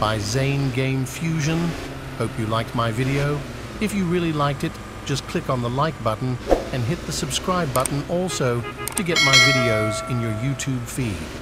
by Zain Game Fusion. Hope you liked my video. If you really liked it, just click on the like button and hit the subscribe button also to get my videos in your YouTube feed.